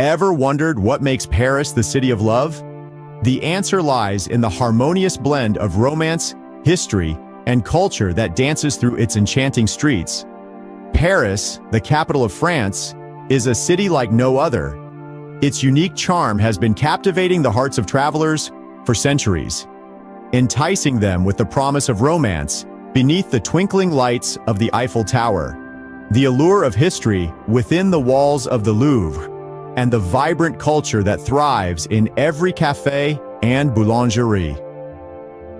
Ever wondered what makes Paris the city of love? The answer lies in the harmonious blend of romance, history, and culture that dances through its enchanting streets. Paris, the capital of France, is a city like no other. Its unique charm has been captivating the hearts of travelers for centuries, enticing them with the promise of romance beneath the twinkling lights of the Eiffel Tower, the allure of history within the walls of the Louvre, and the vibrant culture that thrives in every cafe and boulangerie.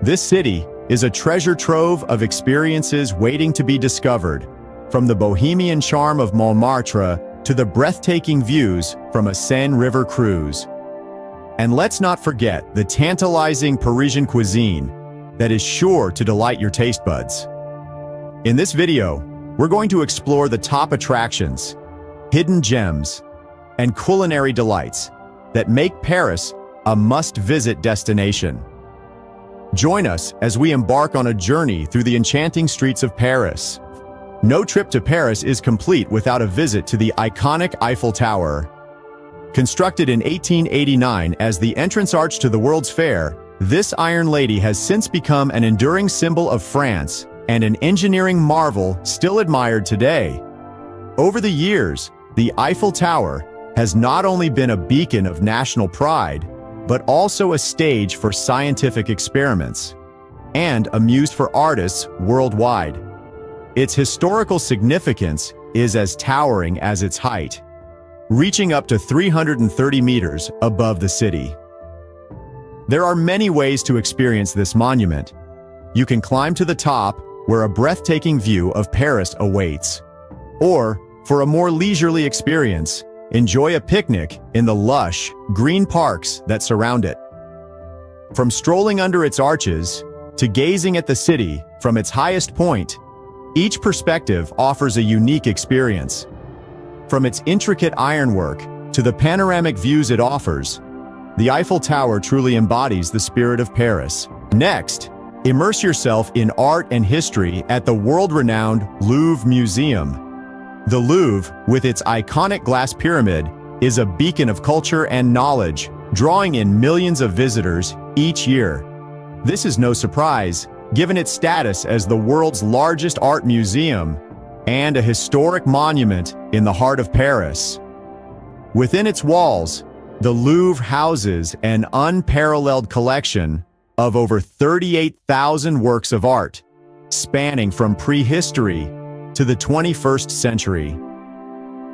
This city is a treasure trove of experiences waiting to be discovered, from the bohemian charm of Montmartre to the breathtaking views from a Seine River cruise. And let's not forget the tantalizing Parisian cuisine that is sure to delight your taste buds. In this video, we're going to explore the top attractions, hidden gems, and culinary delights that make Paris a must-visit destination. Join us as we embark on a journey through the enchanting streets of Paris. No trip to Paris is complete without a visit to the iconic Eiffel Tower. Constructed in 1889 as the entrance arch to the World's Fair, this Iron Lady has since become an enduring symbol of France and an engineering marvel still admired today. Over the years, the Eiffel Tower has not only been a beacon of national pride, but also a stage for scientific experiments and a muse for artists worldwide. Its historical significance is as towering as its height, reaching up to 330 meters above the city. There are many ways to experience this monument. You can climb to the top, where a breathtaking view of Paris awaits. Or, for a more leisurely experience, Enjoy a picnic in the lush, green parks that surround it. From strolling under its arches to gazing at the city from its highest point, each perspective offers a unique experience. From its intricate ironwork to the panoramic views it offers, the Eiffel Tower truly embodies the spirit of Paris. Next, immerse yourself in art and history at the world-renowned Louvre Museum, the Louvre, with its iconic glass pyramid, is a beacon of culture and knowledge, drawing in millions of visitors each year. This is no surprise, given its status as the world's largest art museum and a historic monument in the heart of Paris. Within its walls, the Louvre houses an unparalleled collection of over 38,000 works of art, spanning from prehistory to the 21st century.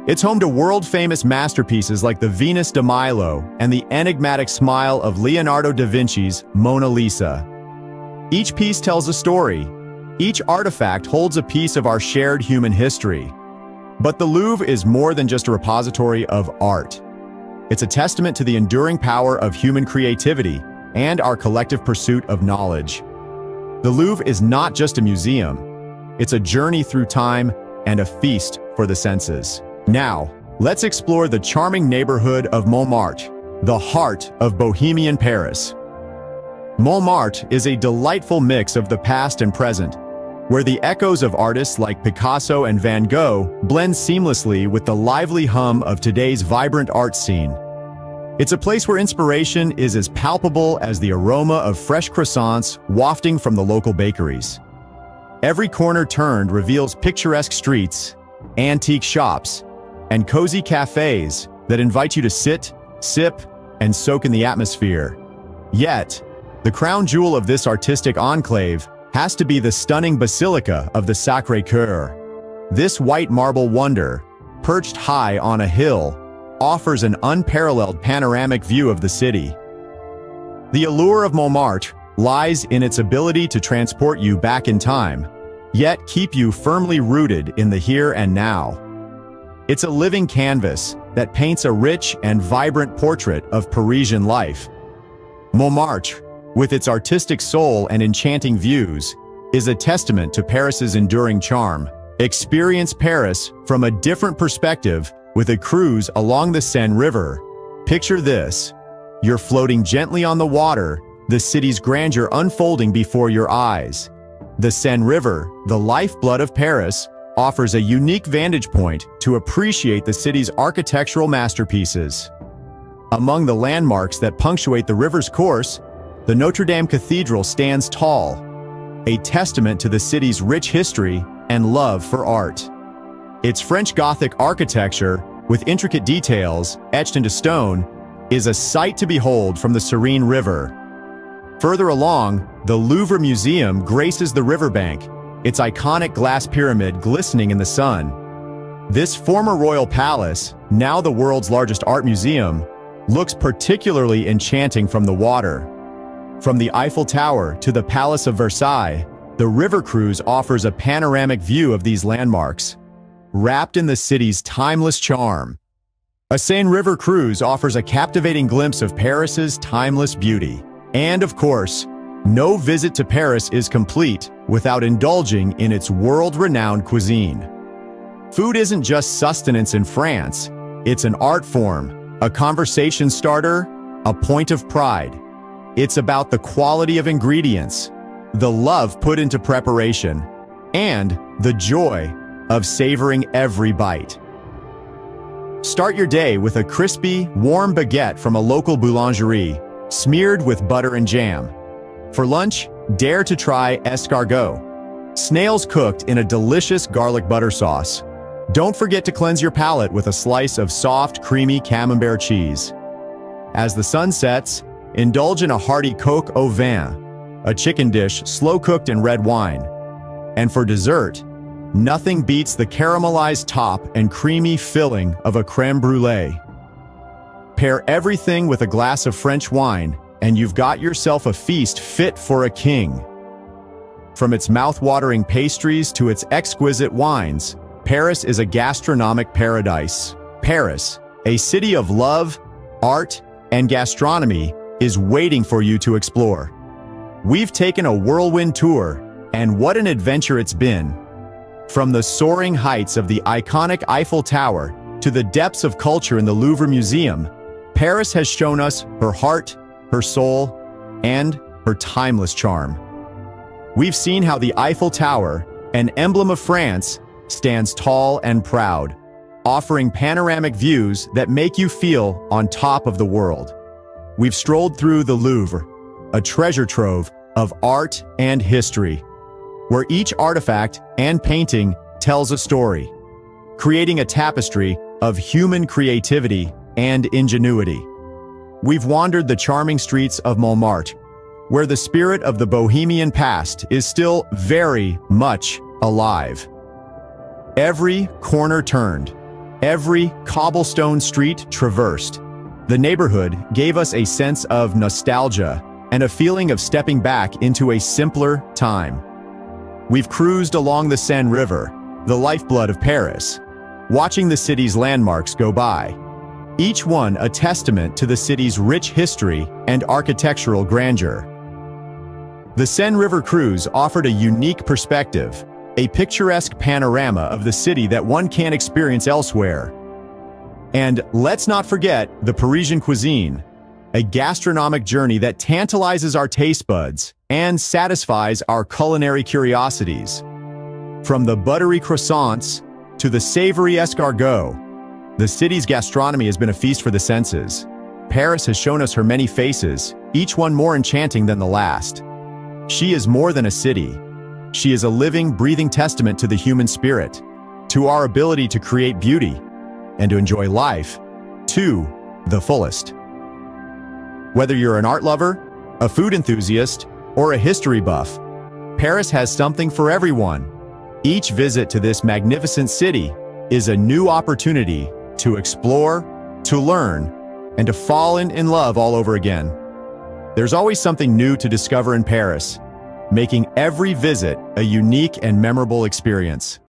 It's home to world-famous masterpieces like the Venus de Milo and the enigmatic smile of Leonardo da Vinci's Mona Lisa. Each piece tells a story. Each artifact holds a piece of our shared human history. But the Louvre is more than just a repository of art. It's a testament to the enduring power of human creativity and our collective pursuit of knowledge. The Louvre is not just a museum, it's a journey through time and a feast for the senses. Now, let's explore the charming neighborhood of Montmartre, the heart of Bohemian Paris. Montmartre is a delightful mix of the past and present, where the echoes of artists like Picasso and Van Gogh blend seamlessly with the lively hum of today's vibrant art scene. It's a place where inspiration is as palpable as the aroma of fresh croissants wafting from the local bakeries. Every corner turned reveals picturesque streets, antique shops, and cozy cafes that invite you to sit, sip, and soak in the atmosphere. Yet, the crown jewel of this artistic enclave has to be the stunning Basilica of the Sacré-Cœur. This white marble wonder, perched high on a hill, offers an unparalleled panoramic view of the city. The allure of Montmartre lies in its ability to transport you back in time, yet keep you firmly rooted in the here and now. It's a living canvas that paints a rich and vibrant portrait of Parisian life. Montmartre, with its artistic soul and enchanting views, is a testament to Paris's enduring charm. Experience Paris from a different perspective with a cruise along the Seine River. Picture this. You're floating gently on the water the city's grandeur unfolding before your eyes. The Seine River, the lifeblood of Paris, offers a unique vantage point to appreciate the city's architectural masterpieces. Among the landmarks that punctuate the river's course, the Notre Dame Cathedral stands tall, a testament to the city's rich history and love for art. Its French Gothic architecture, with intricate details etched into stone, is a sight to behold from the serene river. Further along, the Louvre Museum graces the riverbank, its iconic glass pyramid glistening in the sun. This former royal palace, now the world's largest art museum, looks particularly enchanting from the water. From the Eiffel Tower to the Palace of Versailles, the river cruise offers a panoramic view of these landmarks, wrapped in the city's timeless charm. A Seine River cruise offers a captivating glimpse of Paris's timeless beauty. And of course, no visit to Paris is complete without indulging in its world-renowned cuisine. Food isn't just sustenance in France, it's an art form, a conversation starter, a point of pride. It's about the quality of ingredients, the love put into preparation, and the joy of savoring every bite. Start your day with a crispy, warm baguette from a local boulangerie, smeared with butter and jam. For lunch, dare to try escargot, snails cooked in a delicious garlic butter sauce. Don't forget to cleanse your palate with a slice of soft, creamy camembert cheese. As the sun sets, indulge in a hearty coq au vin, a chicken dish slow-cooked in red wine. And for dessert, nothing beats the caramelized top and creamy filling of a creme brulee. Pair everything with a glass of French wine, and you've got yourself a feast fit for a king. From its mouth-watering pastries to its exquisite wines, Paris is a gastronomic paradise. Paris, a city of love, art, and gastronomy, is waiting for you to explore. We've taken a whirlwind tour, and what an adventure it's been. From the soaring heights of the iconic Eiffel Tower to the depths of culture in the Louvre Museum, Paris has shown us her heart, her soul, and her timeless charm. We've seen how the Eiffel Tower, an emblem of France, stands tall and proud, offering panoramic views that make you feel on top of the world. We've strolled through the Louvre, a treasure trove of art and history, where each artifact and painting tells a story, creating a tapestry of human creativity and ingenuity. We've wandered the charming streets of Montmartre, where the spirit of the bohemian past is still very much alive. Every corner turned, every cobblestone street traversed. The neighborhood gave us a sense of nostalgia and a feeling of stepping back into a simpler time. We've cruised along the Seine River, the lifeblood of Paris, watching the city's landmarks go by, each one a testament to the city's rich history and architectural grandeur. The Seine River Cruise offered a unique perspective, a picturesque panorama of the city that one can't experience elsewhere. And let's not forget the Parisian cuisine, a gastronomic journey that tantalizes our taste buds and satisfies our culinary curiosities. From the buttery croissants to the savory escargot, the city's gastronomy has been a feast for the senses. Paris has shown us her many faces, each one more enchanting than the last. She is more than a city. She is a living, breathing testament to the human spirit, to our ability to create beauty, and to enjoy life to the fullest. Whether you're an art lover, a food enthusiast, or a history buff, Paris has something for everyone. Each visit to this magnificent city is a new opportunity to explore, to learn, and to fall in, in love all over again. There's always something new to discover in Paris, making every visit a unique and memorable experience.